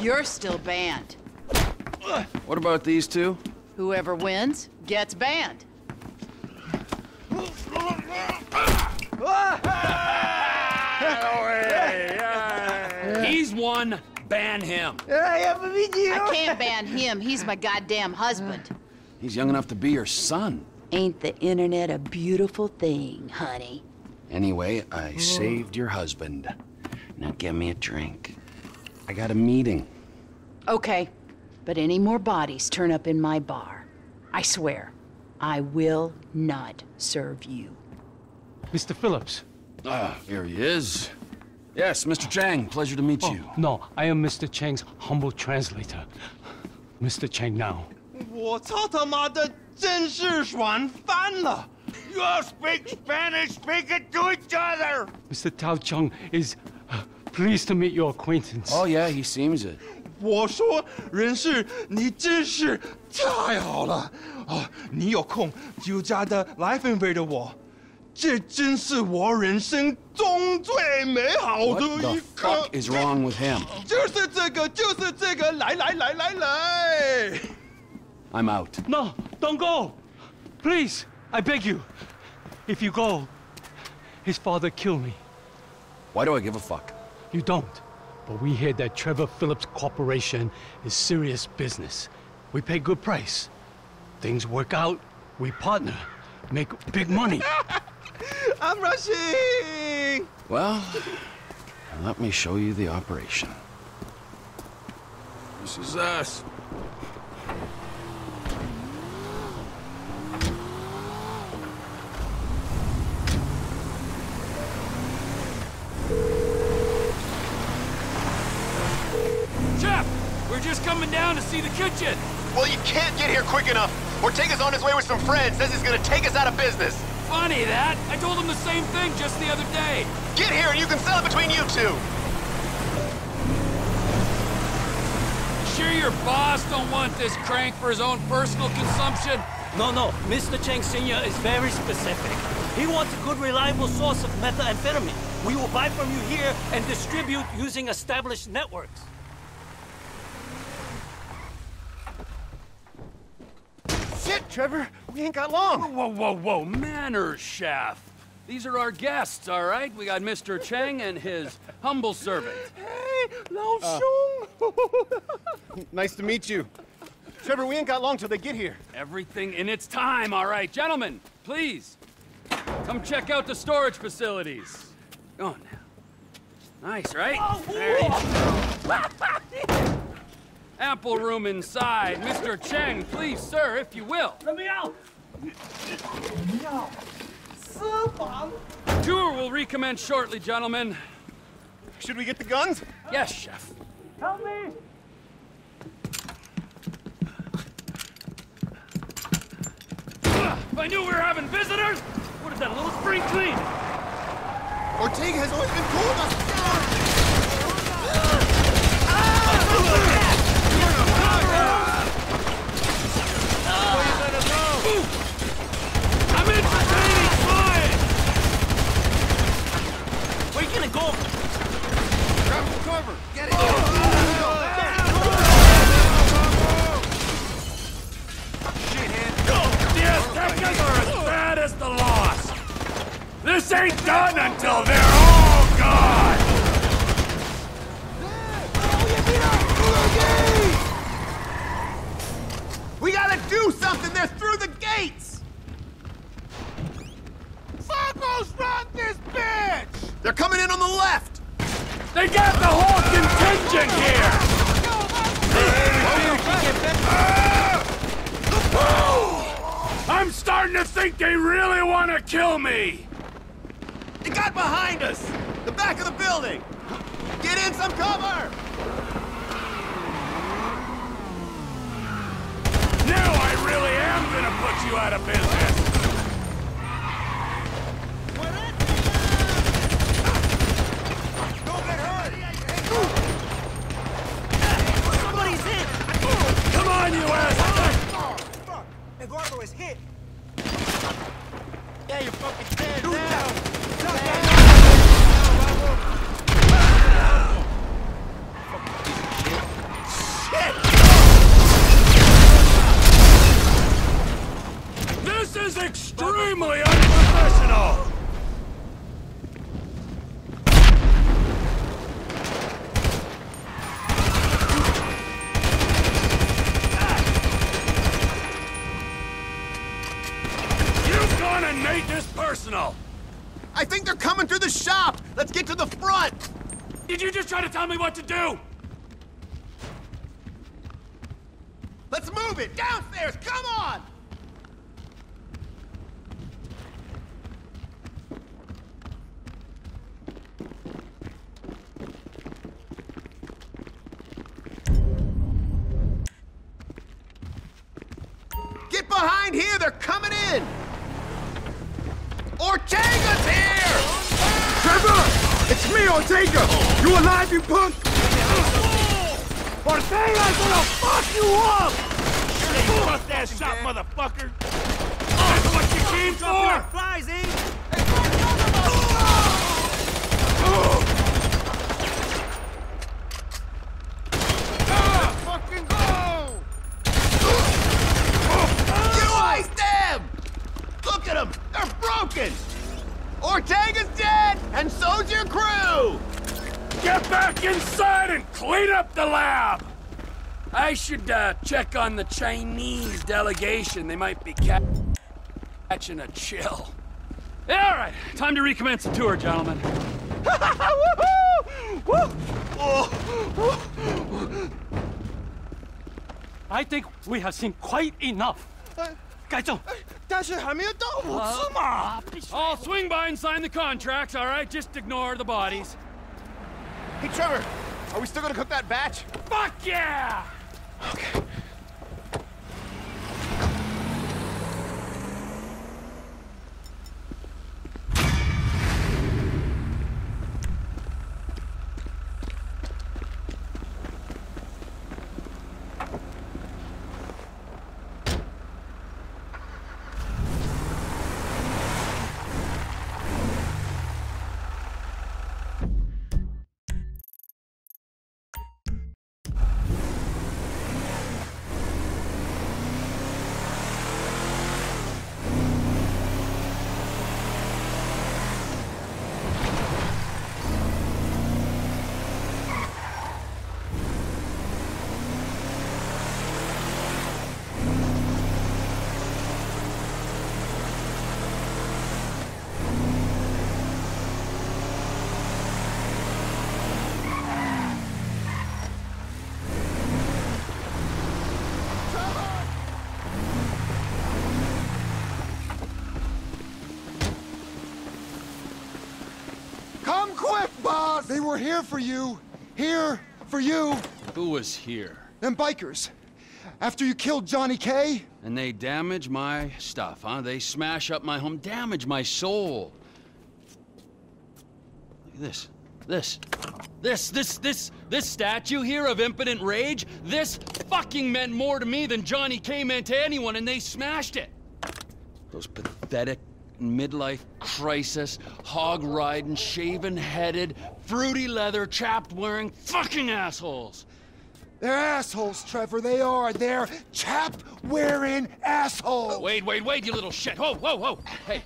You're still banned. What about these two? Whoever wins gets banned. He's one. Ban him. I can't ban him. He's my goddamn husband. He's young enough to be your son. Ain't the internet a beautiful thing, honey? Anyway, I saved your husband. Now give me a drink. I got a meeting. Okay, but any more bodies turn up in my bar, I swear, I will not serve you. Mr. Philips. Ah, here he is. Yes, Mr. Cheng, pleasure to meet oh, you. No, I am Mr. Cheng's humble translator. Mr. Chang now. You all speak Spanish, speak it to each other! Mr. Tao Cheng is uh, pleased to meet your acquaintance. Oh, yeah, he seems it. 我说，人事，你真是太好了啊！你有空就加的来分配的我，这真是我人生中最美好的 What the 一刻 fuck。is wrong with him? 就是这个，就是这个，来来来来来。I'm out. No, don't go! Please, I beg you. If you go, his father kill me. Why do I give a fuck? You don't. But we hear that Trevor Philips Corporation is serious business. We pay good price. Things work out, we partner, make big money. I'm rushing. Well, let me show you the operation. This is us. Chef, we're just coming down to see the kitchen. Well, you can't get here quick enough. Ortega's on his way with some friends, says he's gonna take us out of business. Funny that. I told him the same thing just the other day. Get here and you can sell it between you two. Sure your boss don't want this crank for his own personal consumption? No, no. Mr. Cheng Sr. is very specific. He wants a good, reliable source of methamphetamine. We will buy from you here and distribute using established networks. Trevor, we ain't got long. Whoa, whoa, whoa. Manners, chef. These are our guests, all right? We got Mr. Cheng and his humble servant. Hey, Lao uh. Shung. Nice to meet you. Trevor, we ain't got long till they get here. Everything in its time, all right. Gentlemen, please. Come check out the storage facilities. Go on now. Nice, right? There you go. Ample room inside. Mr. Cheng, please, sir, if you will. Let me out! Tour will recommence shortly, gentlemen. Should we get the guns? Yes, chef. Help me! If I knew we were having visitors, would have done a little spring clean. Ortega has always been cool I'm entertaining fine. Where you gonna go? Grab some cover. Get it. The Aztecas are as bad as the Lost. This ain't done until they're all gone. We gotta do something. They're through the gates. Fuckos run this bitch! They're coming in on the left. They got the whole contingent here. I'm starting to think they really want to kill me. They got behind us. The back of the building. Get in some cover. Now I really am gonna put you out of business. Don't get hurt! Somebody's in! Come on, you Aztec! Eduardo is hit. Yeah, you're fucking dead now! is extremely unprofessional! You've gone and made this personal! I think they're coming through the shop! Let's get to the front! Did you just try to tell me what to do? Let's move it! Downstairs! Come on! the Chinese delegation. They might be ca catching a chill. Yeah, all right, time to recommence the tour, gentlemen. I think we have seen quite enough. 该正，但是还没有到五次嘛。 I'll swing by and sign the contracts, all right? Just ignore the bodies. Hey, Trevor, are we still gonna cook that batch? Fuck yeah! Come Were here for you. Here for you. Who was here? Them bikers. After you killed Johnny K. And they damage my stuff, huh? They smash up my home, damage my soul. Look at this. This. This, this, this, this statue here of impotent rage, this fucking meant more to me than Johnny K meant to anyone, and they smashed it. Those pathetic midlife crisis, hog riding, shaven headed, fruity leather, chapped wearing fucking assholes. They're assholes, Trevor. They are. They're chap-wearing assholes. Wait, wait, wait, you little shit. Whoa, whoa, whoa. Hey,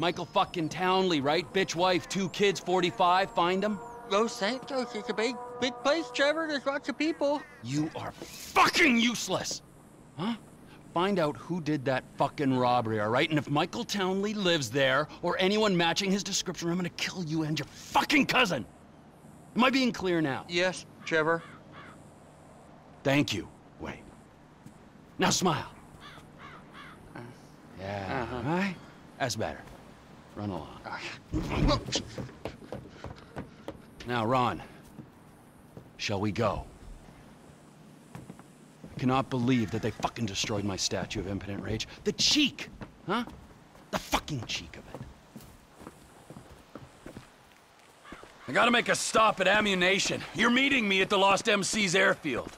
Michael fucking Townley, right? Bitch wife, two kids, 45. Find them. Los Santos is a big, big place, Trevor. There's lots of people. You are fucking useless. Huh? Find out who did that fucking robbery, all right? And if Michael Townley lives there, or anyone matching his description, I'm gonna kill you and your fucking cousin. Am I being clear now? Yes, Trevor. Thank you. Wait. Now smile. Uh, yeah, uh-huh. all right? That's better. Run along. Uh-huh. Now, Ron, shall we go? I cannot believe that they fucking destroyed my statue of impotent rage. The cheek, huh? The fucking cheek of it. I gotta make a stop at Ammu-Nation. You're meeting me at the Lost MC's airfield.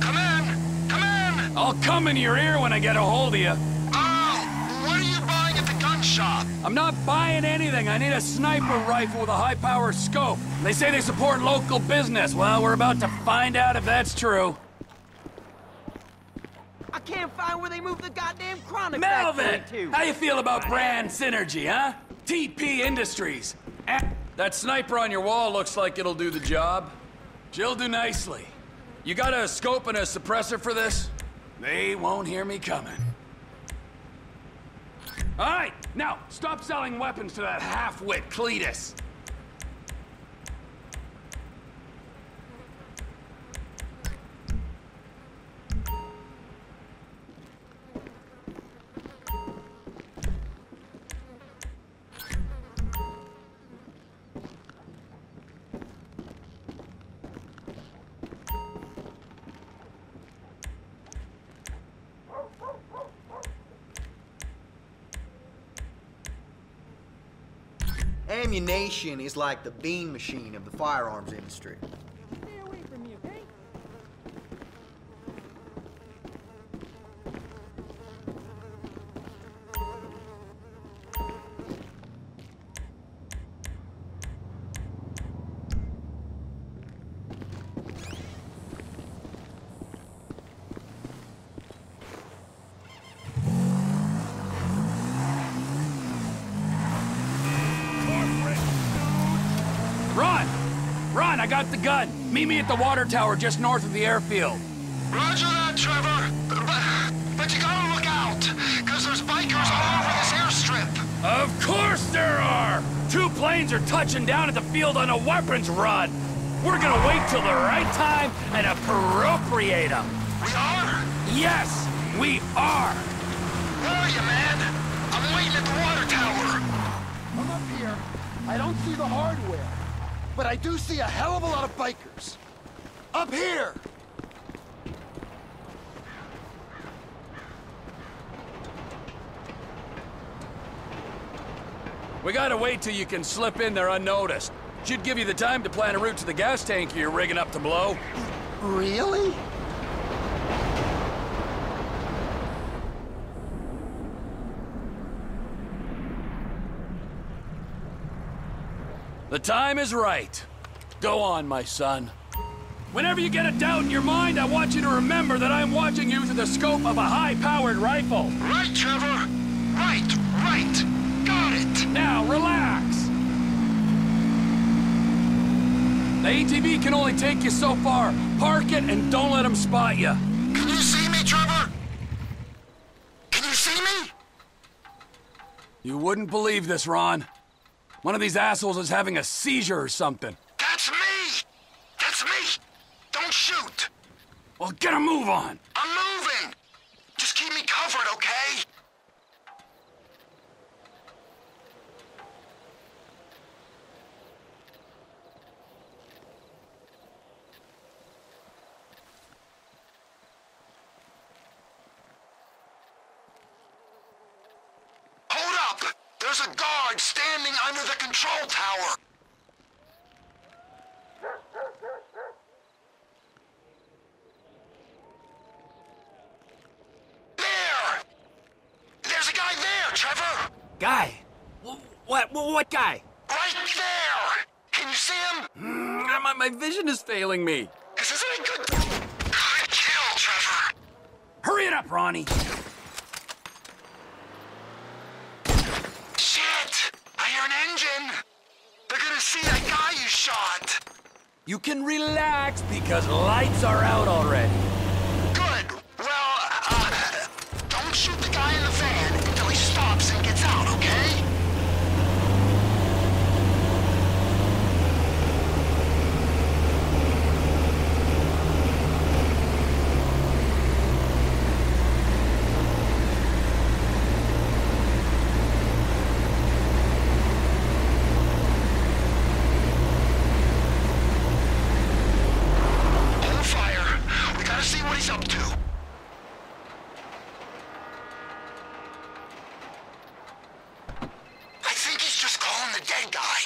Come in! Come in! I'll come in your ear when I get a hold of you. I'm not buying anything. I need a sniper rifle with a high-power scope. They say they support local business. Well, we're about to find out if that's true. I can't find where they moved the goddamn chronic Melvin! How you feel about brand synergy, huh? TP Industries. That sniper on your wall looks like it'll do the job. She'll do nicely. You got a scope and a suppressor for this? They won't hear me coming. All right, now, stop selling weapons to that half-wit Cletus. Ammu-Nation is like the bean machine of the firearms industry. Run! Run, I got the gun. Meet me at the water tower just north of the airfield. Roger that, Trevor. But, but you gotta look out, because there's bikers all over this airstrip. Of course there are! Two planes are touching down at the field on a weapons run. We're gonna wait till the right time and appropriate them. We are? Yes, we are. Where are you, man? I'm waiting at the water tower. I'm up here. I don't see the hardware, but I do see a hell of a lot of bikers. Up here! We gotta wait till you can slip in there unnoticed. Should give you the time to plan a route to the gas tank you're rigging up to blow. Really? The time is right. Go on, my son. Whenever you get a doubt in your mind, I want you to remember that I'm watching you through the scope of a high-powered rifle. Right, Trevor. Right, right. Got it. Now, relax. The ATV can only take you so far. Park it and don't let them spot you. Can you see me, Trevor? Can you see me? You wouldn't believe this, Ron. One of these assholes is having a seizure or something. That's me. That's me. Don't shoot. Well, get a move on. I'm moving. Just keep me covered, okay? Hold up! There's a guard standing under the control tower. There! There's a guy there, Trevor! Guy? Wh- What, what, what guy? Right there! Can you see him? Mm, my, my vision is failing me. This isn't a good... Good kill, Trevor! Hurry it up, Ronnie. Shit! I hear an engine! They're gonna see that guy you shot! You can relax because lights are out already. Good. Well, uh, don't shoot the guy in the van until he stops and gets out, okay? Hold fire. We gotta see what he's up to. I think he's just calling the dead guy.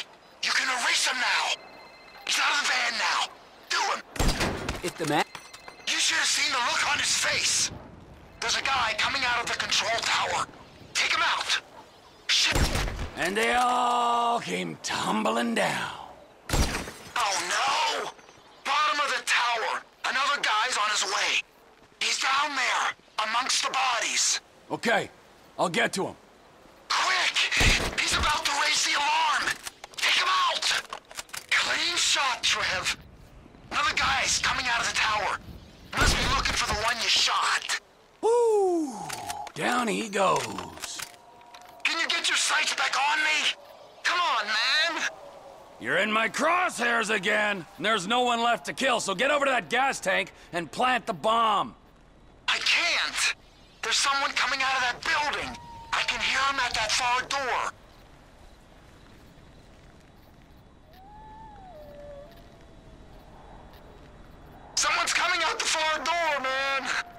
You can erase him now. He's out of the van now. Do him. The man? You should have seen the look on his face. There's a guy coming out of the control tower. Take him out. Shit. and they all came tumbling down. Oh no! Bottom of the tower. Another guy's on his way. He's down there, amongst the bodies. Okay, I'll get to him. Quick! He's about to raise the alarm! Take him out! Clean shot, Trev. Another guy's coming out of the tower. Must be looking for the one you shot. Woo! Down he goes. Can you get your sights back on me? Come on, man! You're in my crosshairs again. And there's no one left to kill, so get over to that gas tank and plant the bomb. I can't! There's someone coming out of that building. I can hear him at that far door. Someone's coming out the far door, man!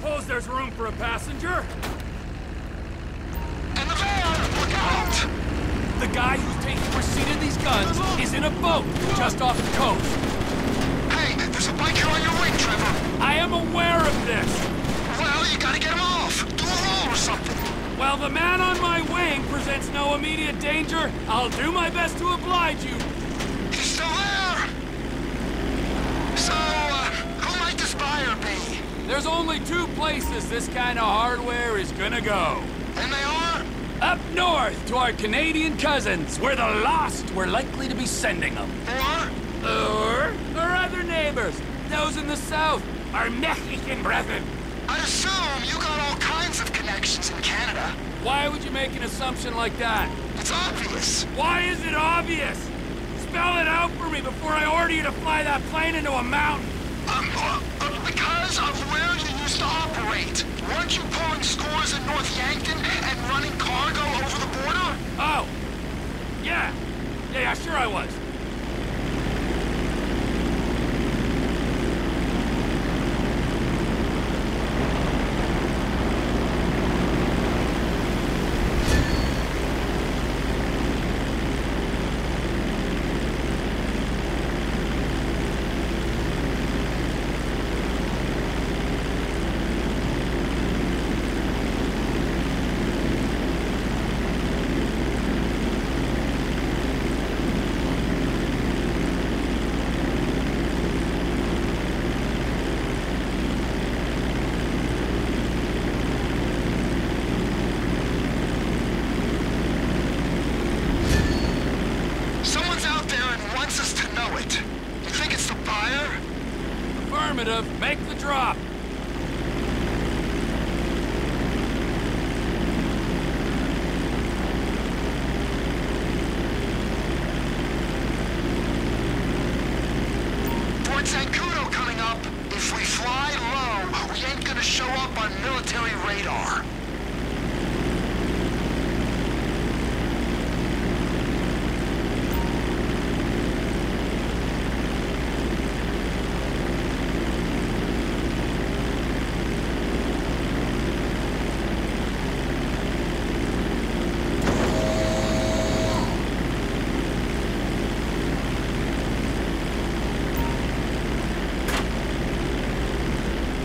Suppose there's room for a passenger? And the van! Look out! The guy who's taking receipt of these guns is in a boat just off the coast. Hey, there's a biker on your wing, Trevor. I am aware of this. Well, you gotta get him off. Do a roll or something. While the man on my wing presents no immediate danger, I'll do my best to oblige you. He's still there. So, uh, who might this buyer be? There's only two places this kind of hardware is gonna go. And they are? Up north to our Canadian cousins, where the lost were likely to be sending them. Or? Or our other neighbors, those in the south, our Mexican brethren. I'd assume you got all kinds of connections in Canada. Why would you make an assumption like that? It's obvious. Why is it obvious? Spell it out for me before I order you to fly that plane into a mountain. Um, uh, uh, because of where you used to operate. Weren't you pulling scores in North Yankton and running cargo over the border? Oh. Yeah. Yeah, yeah, sure I was. Someone's out there and wants us to know it. You think it's the buyer? Affirmative. Make the drop. Fort Zancudo coming up. If we fly low, we ain't gonna show up on military radar.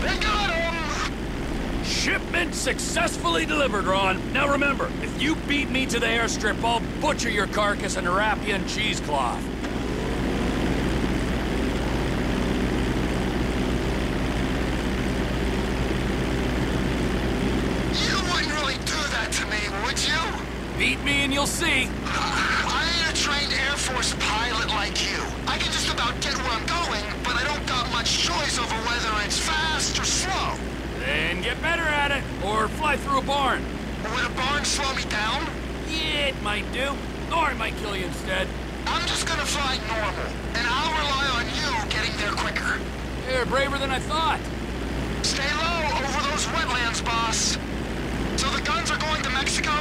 They got him! Successfully delivered, Ron. Now remember, if you beat me to the airstrip, I'll butcher your carcass and wrap you in cheesecloth. You wouldn't really do that to me, would you? Beat me and you'll see. I ain't a trained Air Force pilot like you. I can just about get where I'm going, but I don't got much choice over whether it's fast or slow. Then get better at it, or fly through a barn. Would a barn slow me down? Yeah, it might do. Or it might kill you instead. I'm just gonna fly normal, and I'll rely on you getting there quicker. You're braver than I thought. Stay low over those wetlands, boss. So the guns are going to Mexico?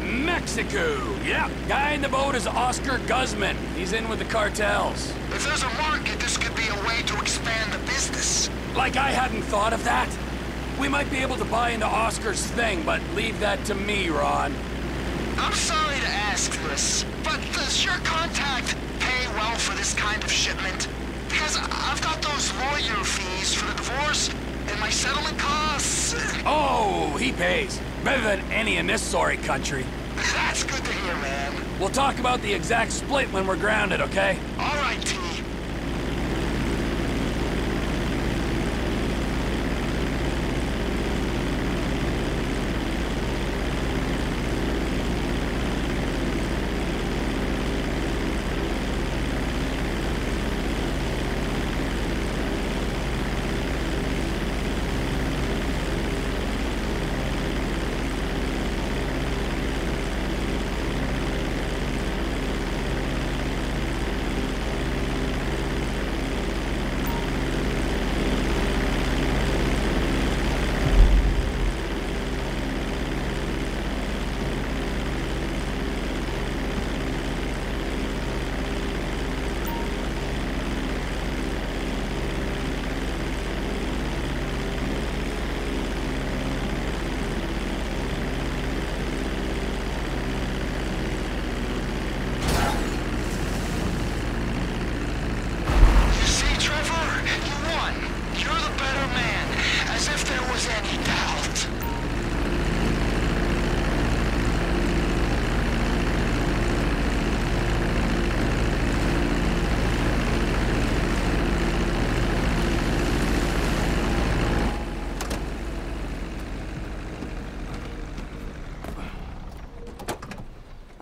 Mexico. Yeah, guy in the boat is Oscar Guzman. He's in with the cartels. If there's a market, this could be a way to expand the business. Like I hadn't thought of that. We might be able to buy into Oscar's thing, but leave that to me, Ron. I'm sorry to ask this, but does your contact pay well for this kind of shipment? Because I've got those lawyer fees for the divorce and my settlement costs. Oh, he pays. Better than any in this sorry country. That's good to hear, man. We'll talk about the exact split when we're grounded, okay? All right,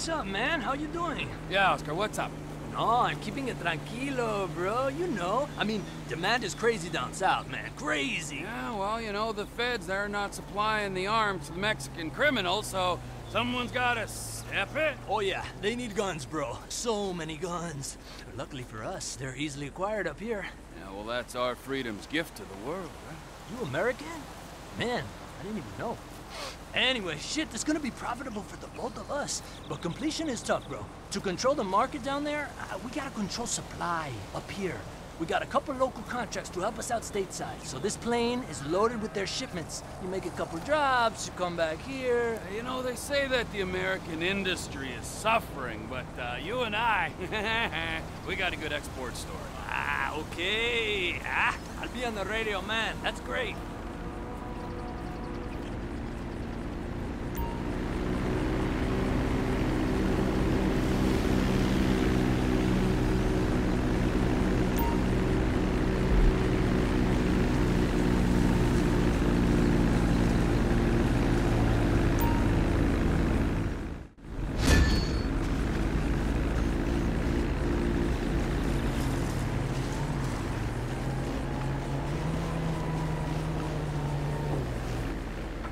What's up, man? How you doing? Yeah, Oscar, what's up? No, I'm keeping it tranquilo, bro. You know. I mean, demand is crazy down south, man. Crazy. Yeah, well, you know, the feds, they're not supplying the arms to the Mexican criminals, so someone's gotta step it. Oh, yeah. They need guns, bro. So many guns. Luckily for us, they're easily acquired up here. Yeah, well, that's our freedom's gift to the world, right? You American? Man, I didn't even know. Anyway, shit, it's gonna be profitable for the both of us. But completion is tough, bro. To control the market down there, uh, we gotta control supply up here. We got a couple local contracts to help us out stateside. So this plane is loaded with their shipments. You make a couple drops, you come back here. You know, they say that the American industry is suffering, but uh, you and I, we got a good export story. Ah, okay. Ah, I'll be on the radio, man. That's great.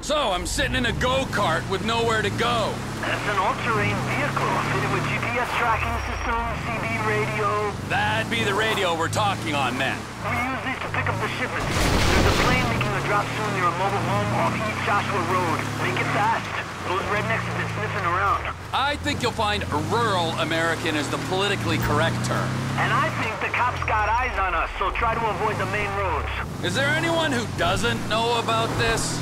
So, I'm sitting in a go-kart with nowhere to go. That's an all-terrain vehicle fitted with GPS tracking system, CB radio. That'd be the radio we're talking on then. We use these to pick up the shipments. There's a plane making a drop soon near a mobile home off East Joshua Road. Make it fast. Those rednecks have been sniffing around. I think you'll find rural American is the politically correct term. And I think the cops got eyes on us, so try to avoid the main roads. Is there anyone who doesn't know about this?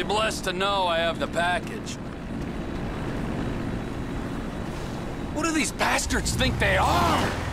Be blessed to know I have the package. What do these bastards think they are?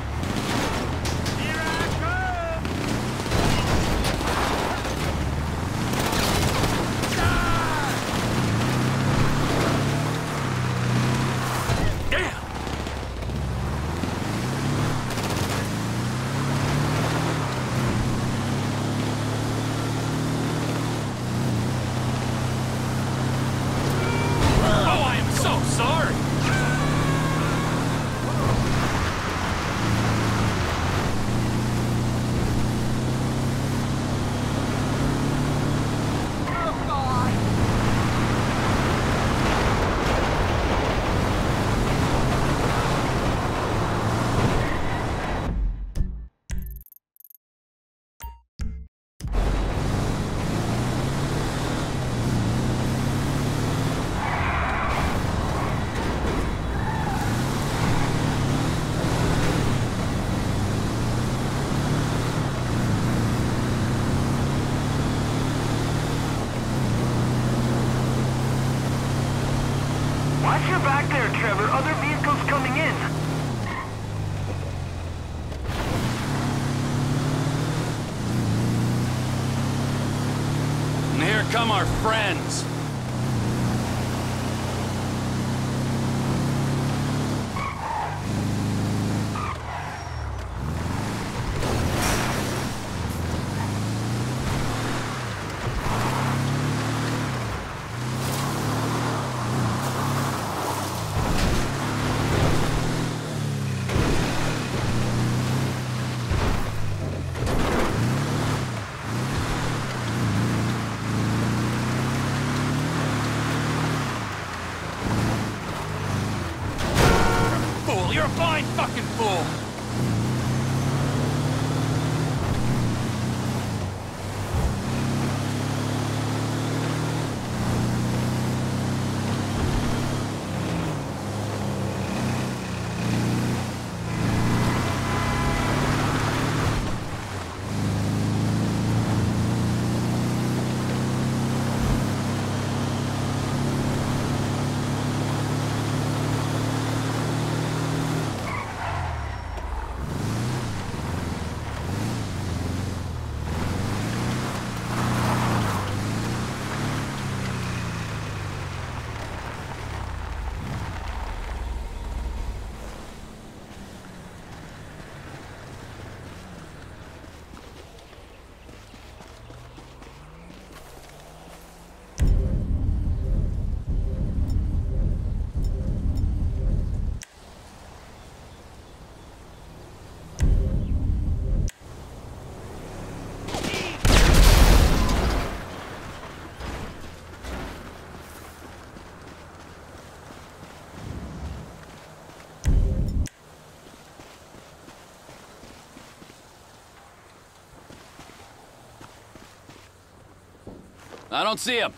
I don't see him.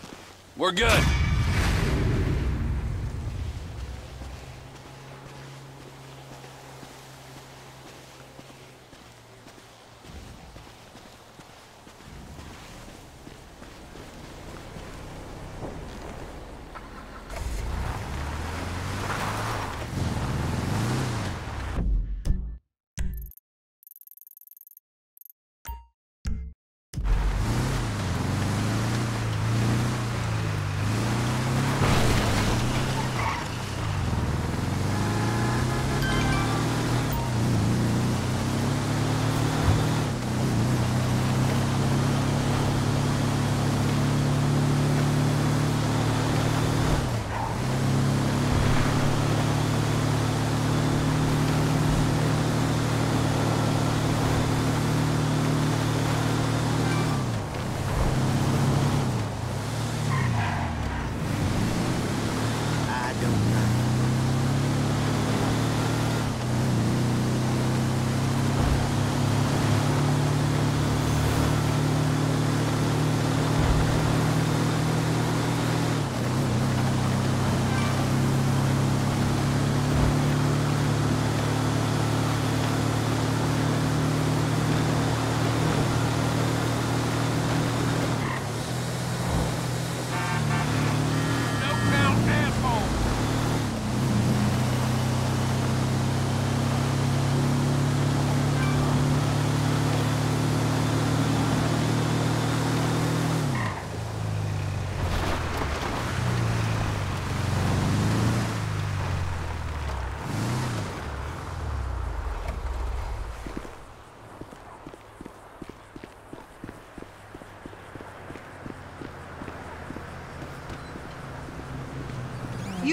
We're good.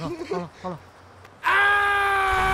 好了好了好了。啊！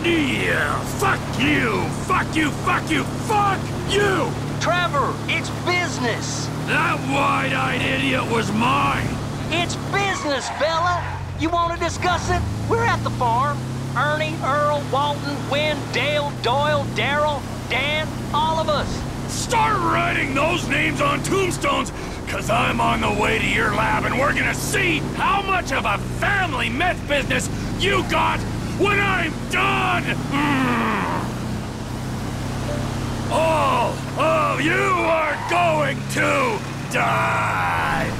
O'Neill! Fuck you! Fuck you! Fuck you! Fuck you! Trevor, it's business. That wide-eyed idiot was mine! It's business, fella. You want to discuss it? We're at the farm. Ernie, Earl, Walton, Wynn, Dale, Doyle, Daryl, Dan, all of us. Start writing those names on tombstones, cause I'm on the way to your lab and we're gonna see how much of a family meth business you got when I'm done! All of you are going to die!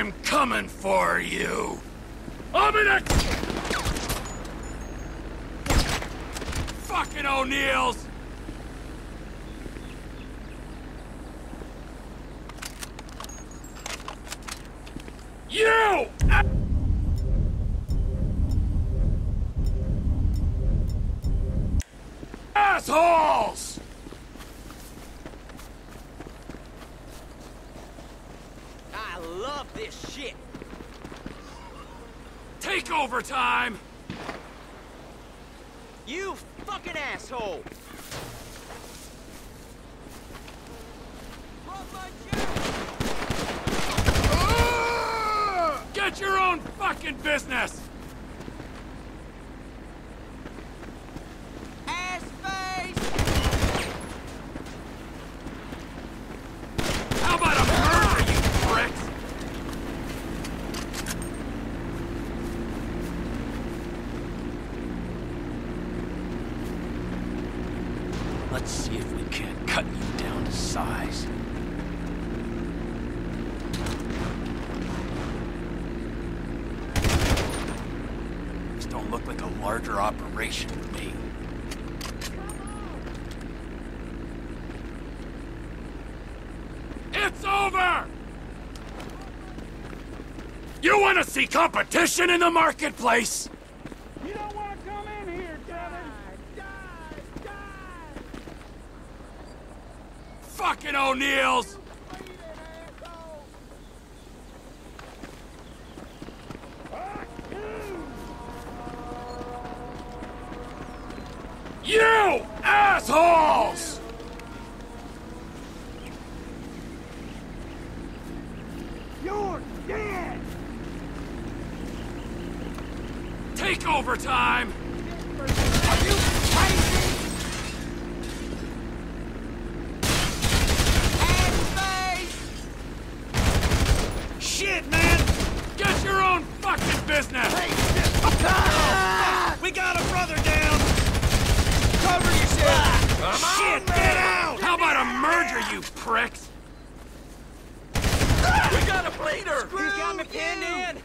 I'm coming for you! I'm. Fucking O'Neills! You! Assholes! I love this shit. Take over time! You fucking asshole! Get your own fucking business! Ass face! How about a murder, you pricks? Let's see if we can't cut you down to size. This don't look like a larger operation to me. It's over! You want to see competition in the marketplace? Take over time! Shit, man! Get your own fucking business! We got a brother down! Cover yourself! Shit, get out! How about a merger, you pricks? We got a bleeder! He's got me pinned in!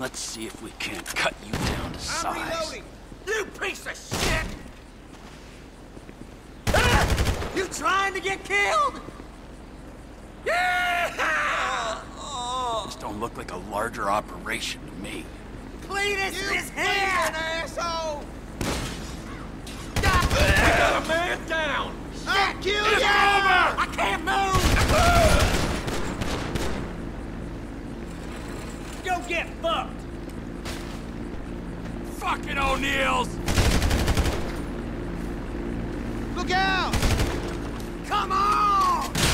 Let's see if we can't cut you down to size. Reloading. You piece of shit! Ah! You trying to get killed? Yeah! Oh. This don't look like a larger operation to me. Cletus is here! asshole! We got a man down! Shit, you! It's yeah! over! I can't move! Go get fucked! Fucking O'Neills! Look out! Come on!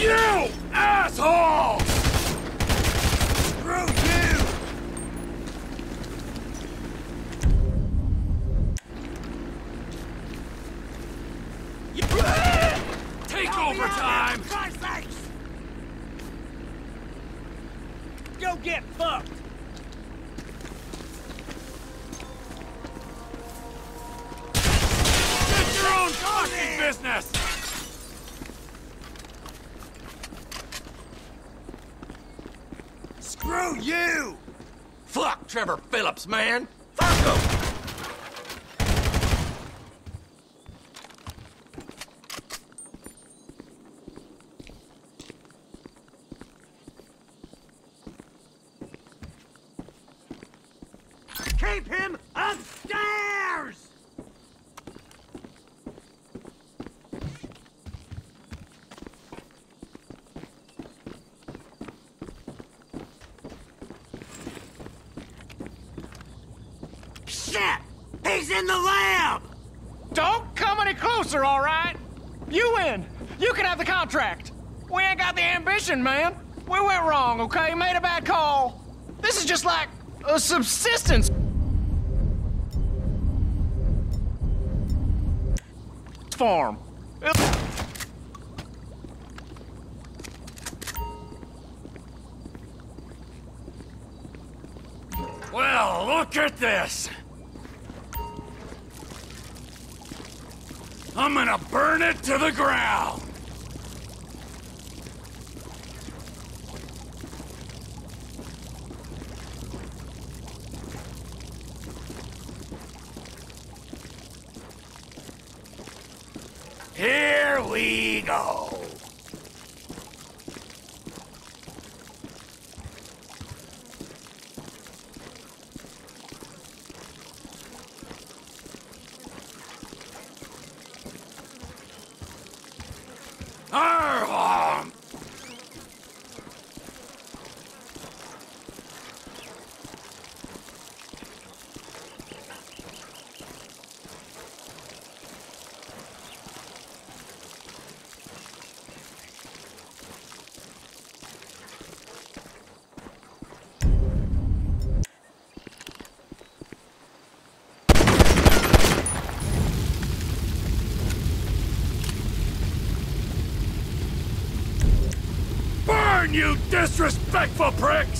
You assholes! Get fucked! Get your own fucking business! Screw you! Fuck Trevor Philips, man! Fuck him! Keep him upstairs! Shit! He's in the lab! Don't come any closer, all right? You win. You can have the contract. We ain't got the ambition, man. We went wrong, okay? Made a bad call. This is just like a subsistence farm. Well, look at this! I'm gonna burn it to the ground! Here we go. Arr! Burn, you disrespectful pricks!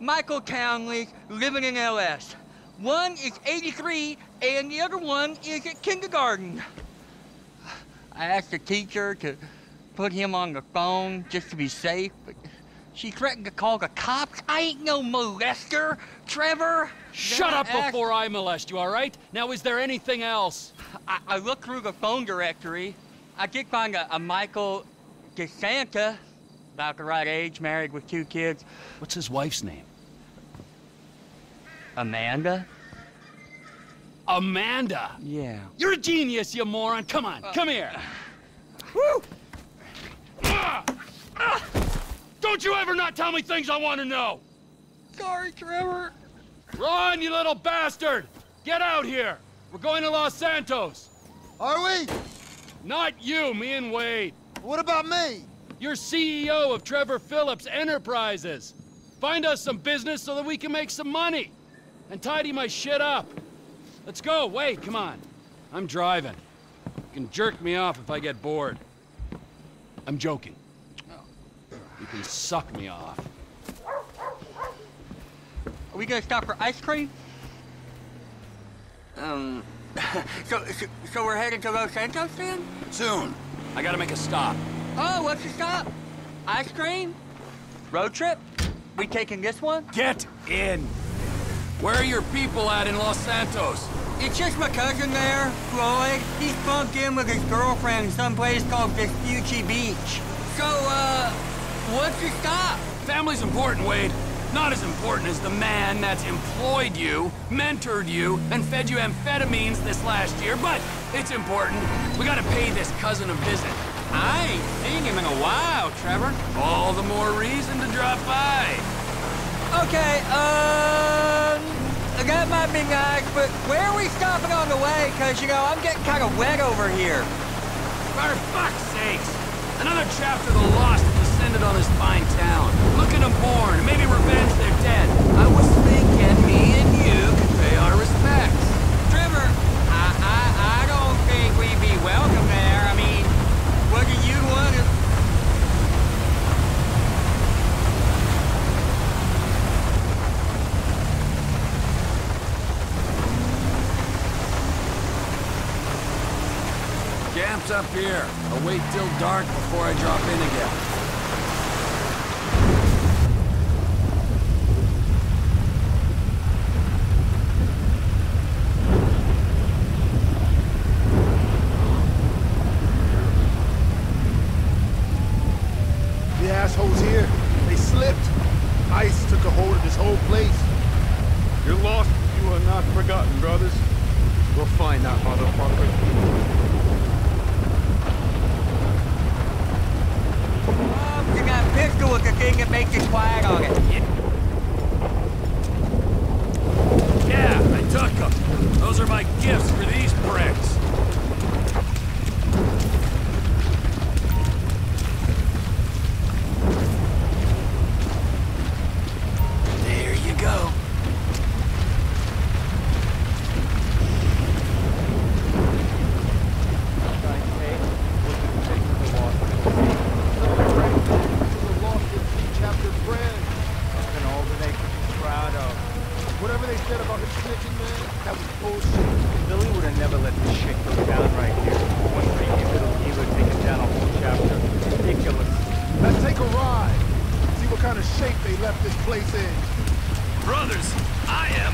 Michael Townleys living in LS. One is 83, and the other one is at kindergarten. I asked the teacher to put him on the phone just to be safe, but she threatened to call the cops. I ain't no molester, Trevor. Shut up asked- before I molest you, all right? Now, is there anything else? I, I looked through the phone directory. I did find a, a Michael De Santa, about the right age, married with two kids. What's his wife's name? Amanda? Amanda! Yeah. You're a genius, you moron! Come on, come here! Woo! Ah! Ah! Don't you ever not tell me things I want to know! Sorry, Trevor. Run, you little bastard! Get out here! We're going to Los Santos! Are we? Not you, me and Wade. What about me? You're CEO of Trevor Philips Enterprises. Find us some business so that we can make some money. And tidy my shit up. Let's go, Wait, come on. I'm driving. You can jerk me off if I get bored. I'm joking. You can suck me off. Are we gonna stop for ice cream? Um, so, so, so we're headed to Los Santos then? Soon. I gotta make a stop. Oh, what's the stop? Ice cream? Road trip? We taking this one? Get in. Where are your people at in Los Santos? It's just my cousin there, Floyd. He's bunked in with his girlfriend someplace called Vespucci Beach. So, uh, what's your stop? Family's important, Wade. Not as important as the man that's employed you, mentored you, and fed you amphetamines this last year, but it's important. We gotta pay this cousin a visit. I ain't seen him in a while, Trevor. All the more reason to drop by. Okay, um... That might be nice, but where are we stopping on the way? Because, you know, I'm getting kind of wet over here. For fuck's sakes! Another chapter of the Lost descended on this fine town. Look at them born, maybe revenge their dead. I was thinking me and you could pay our respects. Trevor, I, I, I don't think we'd be welcome there. I mean, what do you want to... Camp's up here. I'll wait till dark before I drop in again. The assholes here, they slipped. Ice took a hold of this whole place. You're lost. You are not forgotten, brothers. We'll find that motherfucker. Oh, you got pistol with the thing that makes it quiet on it. Yeah, I took them. Those are my gifts for these pricks. There you go. Whatever they said about him snitching, man, that was bullshit. Billy would have never let this shit go down right here. One thing you could have either taken down a whole chapter. Ridiculous. Let's take a ride. See what kind of shape they left this place in. Brothers, I am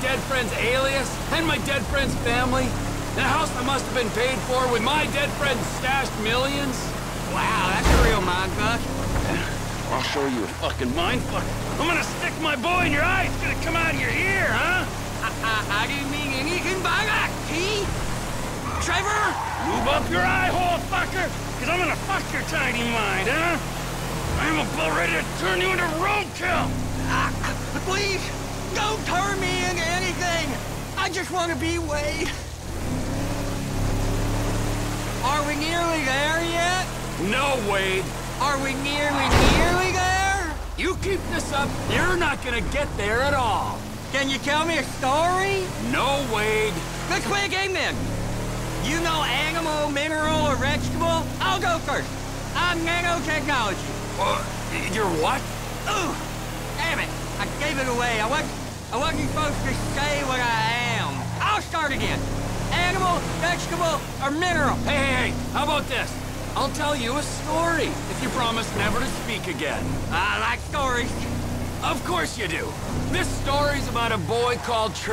dead friend's alias? And my dead friend's family? A house that must have been paid for with my dead friend's stashed millions? Wow, that's a real mindfuck. I'll show you a fucking mindfuck. I'm gonna stick my boy in your eye. It's gonna come out of your ear, huh? I, I, I didn't mean anything by that, T. Trevor? Move up your eye hole, fucker! Cause I'm gonna fuck your tiny mind, huh? I'm about ready to turn you into roadkill! Ah, please, don't turn me into anything. I just want to be Wade. Are we nearly there yet? No, Wade. Are we nearly, nearly there? You keep this up, you're not gonna get there at all. Can you tell me a story? No, Wade. Let's play a game then. You know animal, mineral, or vegetable? I'll go first. I'm nanotechnology. Uh, you're what? Ooh, damn it. I gave it away. I wasn't, I wasn't supposed to say what I am. I'll start again. Animal, vegetable, or mineral? Hey, hey, hey, how about this? I'll tell you a story if you promise never to speak again. I like stories. Of course you do. This story's about a boy called Tr...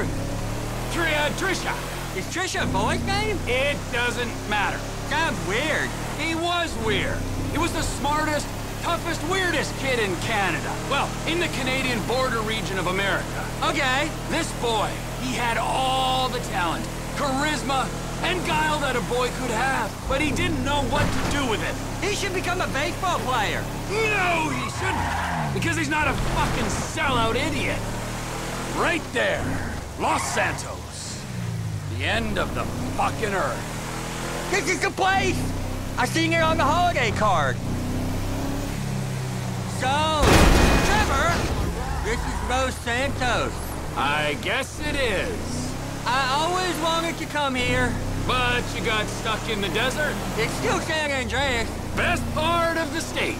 Tr... Uh, Trisha. Is Trisha a boy's name? It doesn't matter. Sounds weird. He was weird. He was the smartest, toughest, weirdest kid in Canada. Well, in the Canadian border region of America. Okay. This boy, he had all the talent, charisma, and guile that a boy could have. But he didn't know what to do with it. He should become a baseball player. No, he shouldn't. Because he's not a fucking sellout idiot. Right there. Los Santos. The end of the fucking earth. This is the place! I seen it on the holiday card. So, Trevor, this is Los Santos. I guess it is. I always wanted to come here. But you got stuck in the desert? It's still San Andreas. Best part of the state.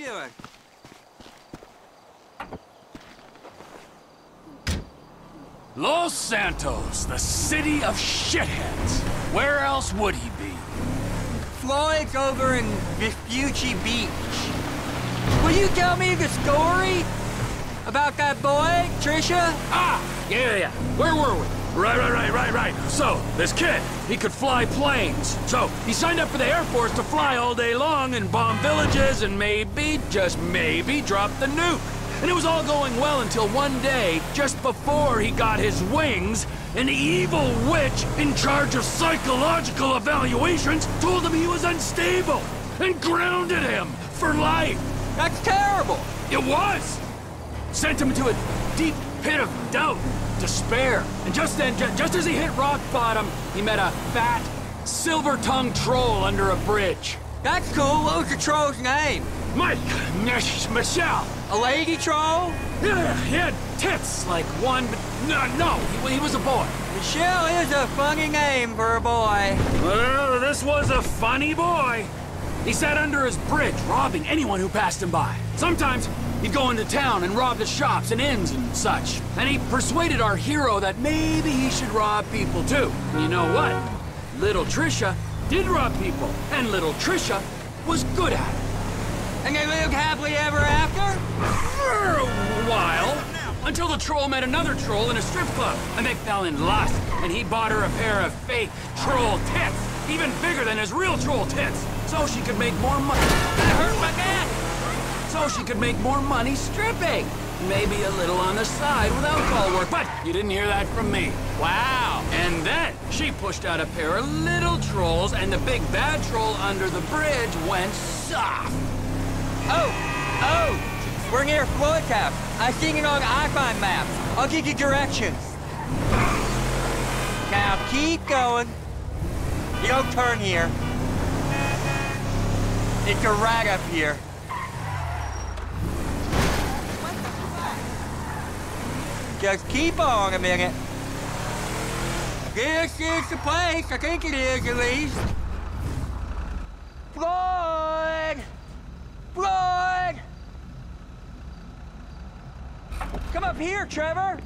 doing? Los Santos, the city of shitheads. Where else would he be? Floyd's over in Vespucci Beach. Will you tell me the story about that boy, Trisha? Ah, yeah, yeah. Where were we? Right, right, right, right, right. So, this kid, he could fly planes. So, he signed up for the Air Force to fly all day long and bomb villages and maybe, just maybe, drop the nuke. And it was all going well until one day, just before he got his wings, an evil witch in charge of psychological evaluations told him he was unstable and grounded him for life. That's terrible. It was. Sent him into a deep pit of doubt, despair. And just then, ju just as he hit rock bottom, he met a fat, silver-tongued troll under a bridge. That's cool. What was the troll's name? Mike, Mich Michelle. A lady troll? Yeah, he had tits like one, but no, no, he, he was a boy. Michelle is a funny name for a boy. Well, this was a funny boy. He sat under his bridge, robbing anyone who passed him by. Sometimes he'd go into town and rob the shops and inns and such. And he persuaded our hero that maybe he should rob people too. And you know what? Little Trisha did rob people, and little Trisha was good at it. And they lived happily ever after? For a while. Until the troll met another troll in a strip club, and they fell in lust, and he bought her a pair of fake troll tits, even bigger than his real troll tits, so she could make more money. That hurt my neck! So she could make more money stripping. Maybe a little on the side with alcohol work, but you didn't hear that from me. Wow! And then she pushed out a pair of little trolls, and the big bad troll under the bridge went soft. Oh! Oh! We're near Floyd's house. I seen it on iFind maps. I'll give you directions. Now keep going. You don't turn here. It's a right up here. Just keep on a minute. This is the place. I think it is, at least. Floyd! Floyd! Come up here, Trevor!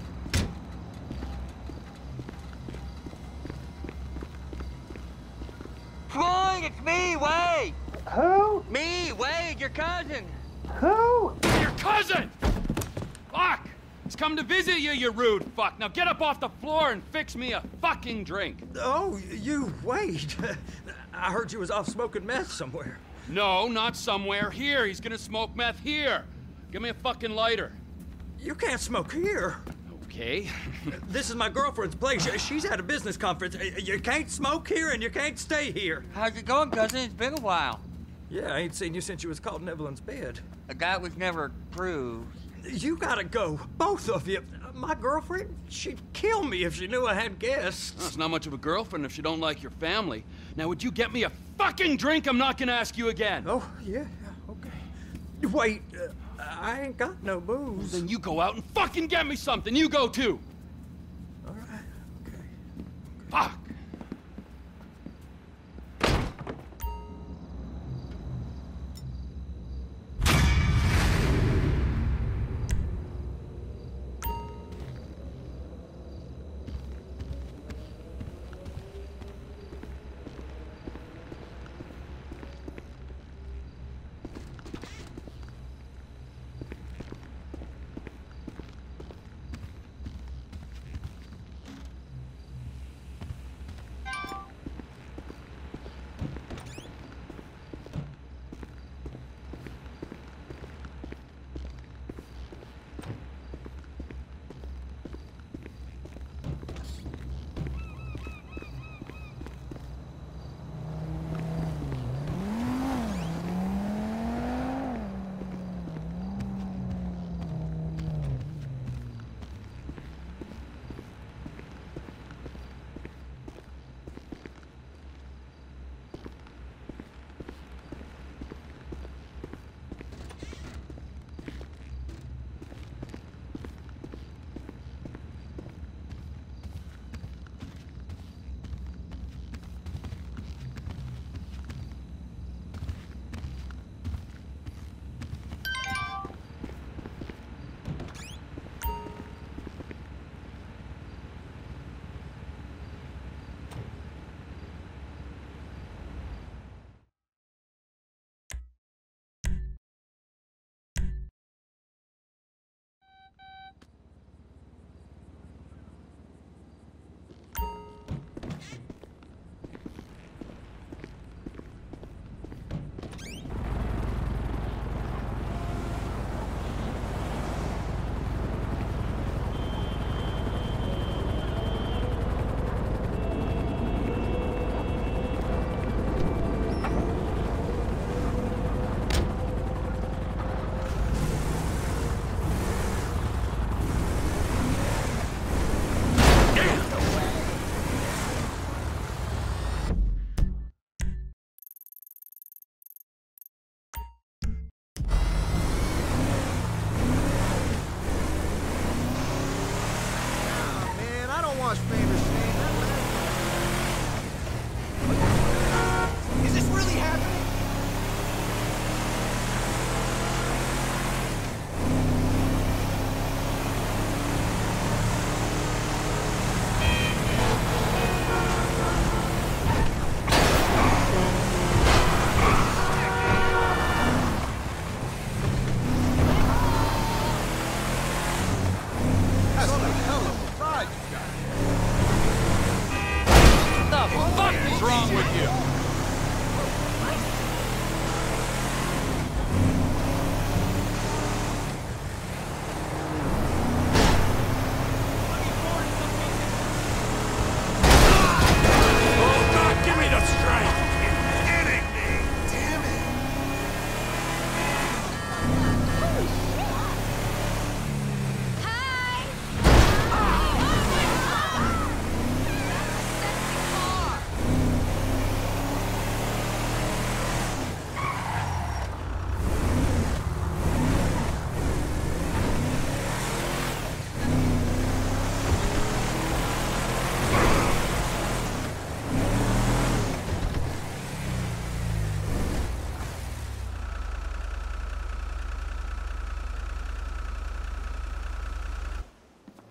Floyd, it's me, Wade! Who? Me, Wade, your cousin! Who? Your cousin! Fuck! He's come to visit you, you rude fuck. Now get up off the floor and fix me a fucking drink. Oh, you, Wade. I heard you was off smoking meth somewhere. No, not somewhere. Here, he's gonna smoke meth here. Give me a fucking lighter. You can't smoke here. Okay. this is my girlfriend's place. She's at a business conference. You can't smoke here and you can't stay here. How's it going, cousin? It's been a while. Yeah, I ain't seen you since you was caught in Evelyn's bed. That was never proved. You gotta go, both of you. My girlfriend, she'd kill me if she knew I had guests. That's not much of a girlfriend if she don't like your family. Now, would you get me a fucking drink? I'm not gonna ask you again. Oh, yeah, okay. Wait, uh, I ain't got no booze. Well, then you go out and fucking get me something. You go too. All right, okay. Fuck.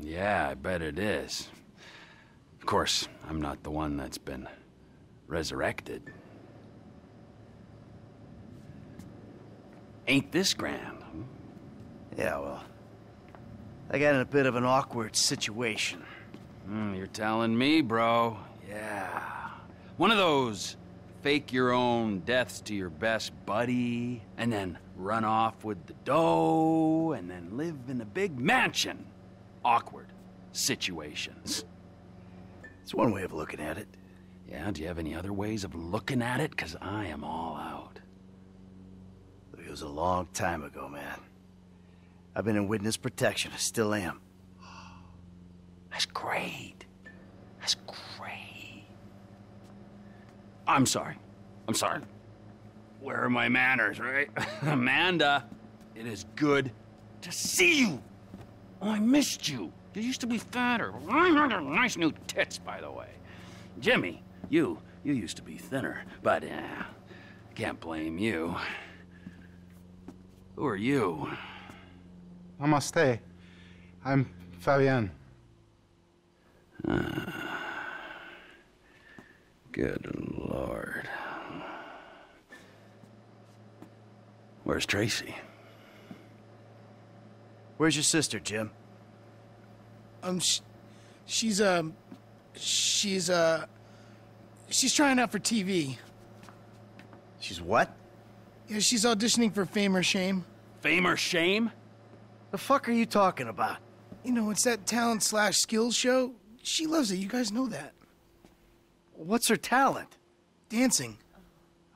Yeah, I bet it is. Of course, I'm not the one that's been resurrected. Ain't this grand? hmm? Yeah, well. I got in a bit of an awkward situation. Hmm, you're telling me, bro. Yeah. One of those fake your own deaths to your best buddy, and then run off with the dough, and then live in a big mansion. Awkward situations. It's one way of looking at it. Yeah, do you have any other ways of looking at it? Because I am all out. It was a long time ago, man. I've been in witness protection. I still am. That's great. That's great. I'm sorry. I'm sorry. Where are my manners, right? Amanda, it is good to see you. Oh, I missed you. You used to be fatter. Nice new tits, by the way. Jimmy, you, you used to be thinner, but uh, can't blame you. Who are you? Namaste. I'm Fabian. Good lord. Where's Tracey? Where's your sister, Jim? Um, sh- she's um, she's uh, she's trying out for TV. She's what? Yeah, she's auditioning for Fame or Shame. Fame or Shame? The fuck are you talking about? You know, it's that talent slash skills show. She loves it. You guys know that. What's her talent? Dancing.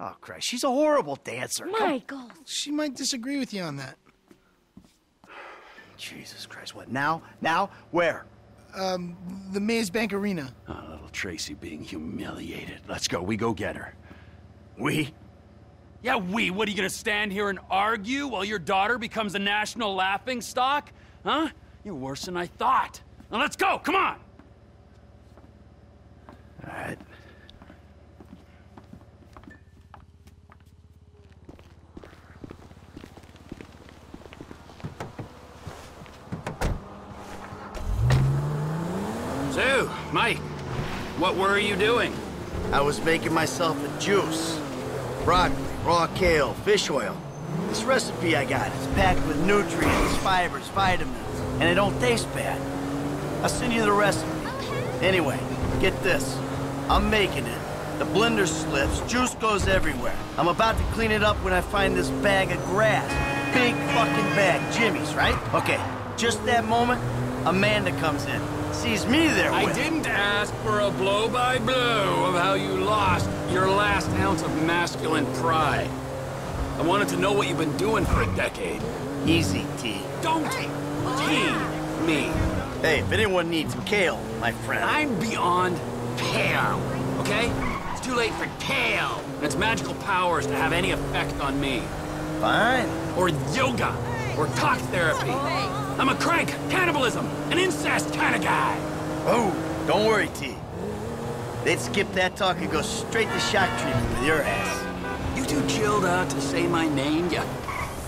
Oh, Christ. She's a horrible dancer. Come- Michael. She might disagree with you on that. Jesus Christ. What, now? Now? Where? Um, the Maze Bank Arena. Oh, little Tracey being humiliated. Let's go. We go get her. We? Yeah, we. What, are you gonna stand here and argue while your daughter becomes a national laughing stock? Huh? You're worse than I thought. Now let's go. Come on. All right. So, Mike, what were you doing? I was making myself a juice. Broccoli, raw kale, fish oil. This recipe I got is packed with nutrients, fibers, vitamins, and it don't taste bad. I'll send you the recipe. Anyway, get this. I'm making it. The blender slips, juice goes everywhere. I'm about to clean it up when I find this bag of grass. Big fucking bag, Jimmy's, right? Okay, just that moment, Amanda comes in. Sees me there I didn't ask for a blow-by-blow of how you lost your last ounce of masculine pride. I wanted to know what you've been doing for a decade. Easy, T. Don't tease me. Hey, if anyone needs kale, my friend. I'm beyond pale, okay? It's too late for kale and its magical powers to have any effect on me. Fine. Or yoga, or talk therapy. I'm a crank, cannibalism, an incest kind of guy. Oh, don't worry, T. They'd skip that talk and go straight to shock treatment with your ass. You too chilled out to say my name, you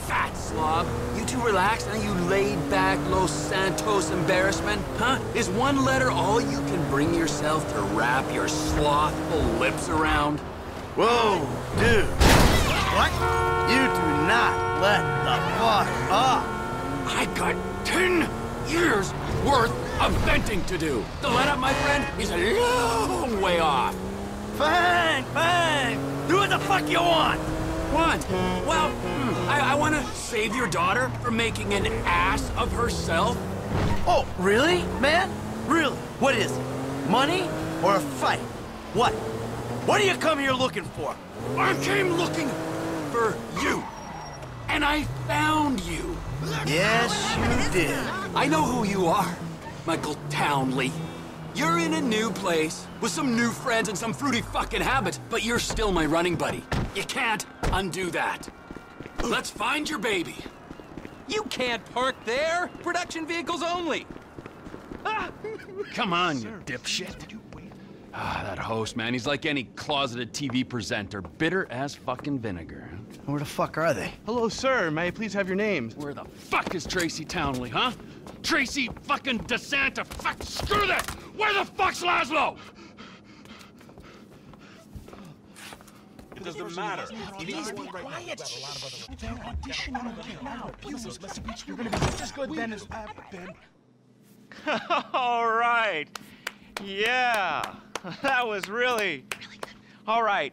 fat slob. You too relaxed and you laid back Los Santos embarrassment, huh? Is one letter all you can bring yourself to wrap your slothful lips around? Whoa, dude. What? You do not let the fuck up. I got ten years worth of venting to do. The let up, my friend, is a long way off. Fine, fine. Do what the fuck you want. Want? Well, hmm, I, I want to save your daughter from making an ass of herself. Oh, really, man? Really? What is it? Money or a fight? What? What do you come here looking for? I came looking for you. And I found you. Yes, you did. I know who you are, Michael Townley. You're in a new place, with some new friends and some fruity fucking habits, but you're still my running buddy. You can't undo that. Let's find your baby. You can't park there! Production vehicles only! Come on, you dipshit. Ah, that host, man, he's like any closeted TV presenter, bitter as fucking vinegar. Where the fuck are they? Hello, sir. May I please have your names? Where the fuck is Tracey Townley, huh? Tracey fucking De Santa, fuck, screw that! Where the fuck's Lazlow? It doesn't matter. Please be quiet. They're auditioning right now. Please, you're gonna be just as good then as uh, Ben. All right. Yeah. That was really. All right.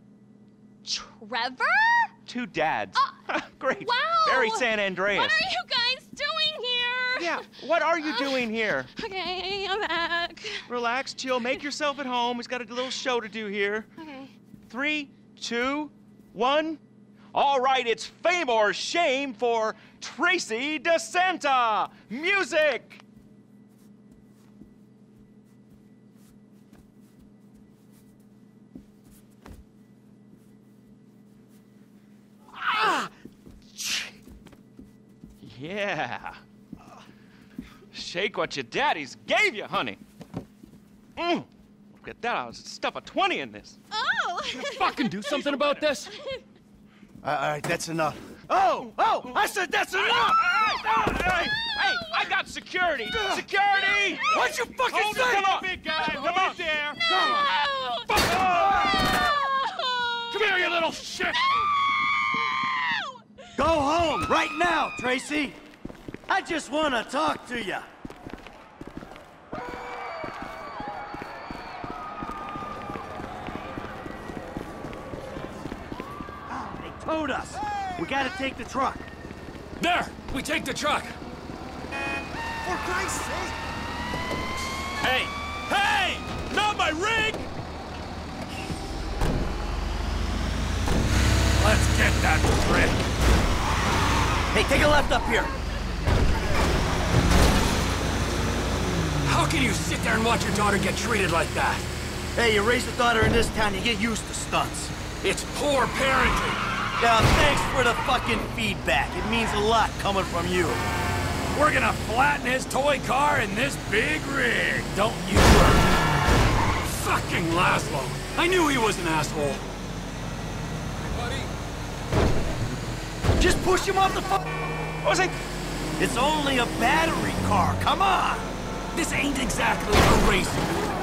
Trevor? Two dads. Uh, Great. Wow. Very San Andreas. What are you guys doing here? Yeah, what are you uh, doing here? Okay, I'm back. Relax, chill, make yourself at home. He's got a little show to do here. Okay. Three, two, one. All right, it's fame or shame for Tracey De Santa. Music! Ah! Yeah. Shake what your daddies gave you, honey. Mm. Look at that. I was stuff a 20 in this. Oh! Fucking do something about this. All right, that's enough. Oh, oh, I said that's enough! Hey, hey, I got security! Security! What'd you fucking Hold say? it, come on! Big guy, Come right on. there. Come here, you little shit! Go home right now, Tracey. I just want to talk to you. Ah, they towed us. We gotta take the truck. There! We take the truck! For Christ's sake! Hey! Hey! Not my rig! Let's get that trick! Hey, take a left up here. How can you sit there and watch your daughter get treated like that? Hey, you raise a daughter in this town, you get used to stunts. It's poor parenting! Now, thanks for the fucking feedback. It means a lot coming from you. We're gonna flatten his toy car in this big rig, don't you worry. Fucking Lazlow! I knew he was an asshole. Just push him off the fu- was I? It's only a battery car. Come on. This ain't exactly a race.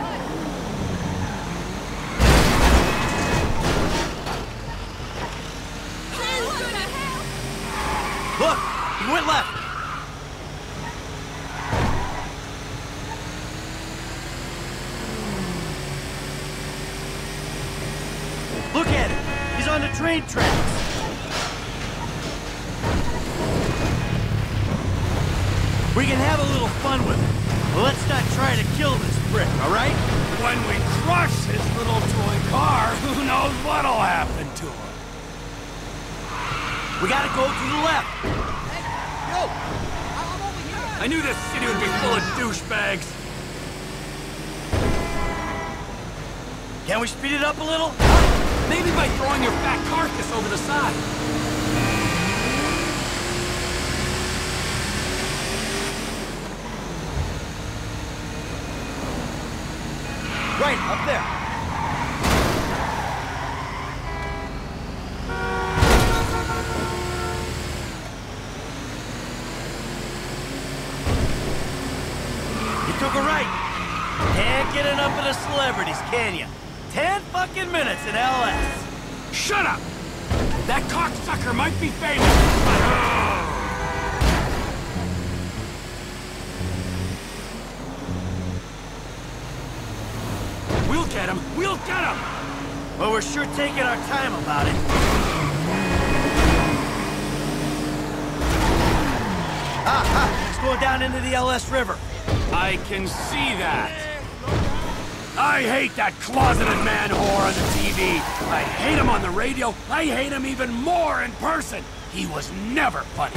It's going down into the LS River. I can see that. I hate that closeted man whore on the TV. I hate him on the radio. I hate him even more in person. He was never funny.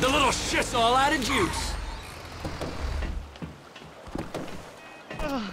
The little shit's all out of juice. Oh,